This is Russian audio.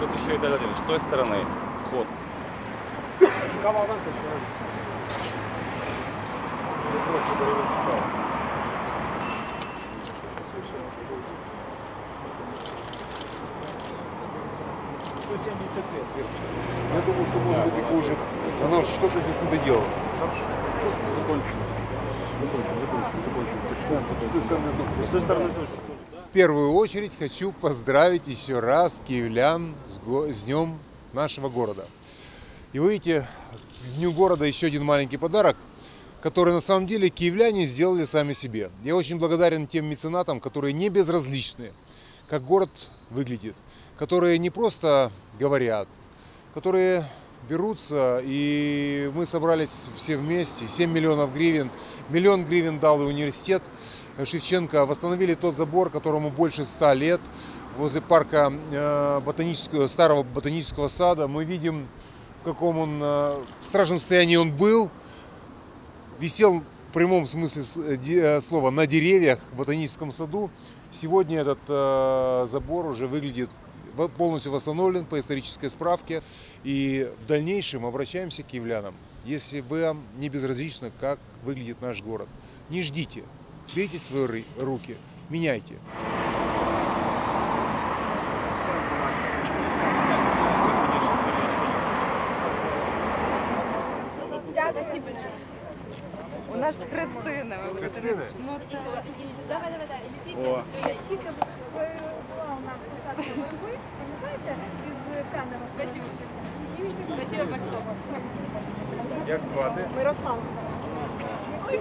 Тут еще и один. С той стороны вход. Я думаю, что может быть такой уже... Она что-то здесь не доделала. Закончим. Закончим, закончим, закончим. С той стороны тоже. В первую очередь хочу поздравить еще раз киевлян с, с днем нашего города. И вы видите, к дню города еще один маленький подарок, который на самом деле киевляне сделали сами себе. Я очень благодарен тем меценатам, которые не безразличны, как город выглядит, которые не просто говорят, которые берутся, и мы собрались все вместе, 7 миллионов гривен, миллион гривен дал и университет Шевченко, восстановили тот забор, которому больше 100 лет, возле парка э, ботанического, старого ботанического сада. Мы видим, в каком он, э, в страшном состоянии он был, висел в прямом смысле э, слова на деревьях в ботаническом саду. Сегодня этот забор уже выглядит полностью восстановлен по исторической справке. И в дальнейшем обращаемся к киевлянам. Если вам не безразлично, как выглядит наш город, не ждите, берите свои руки, меняйте. У нас Христина. Христина? Ну, це- Давай, давай, давай. Як звати? Мирослава. Ой,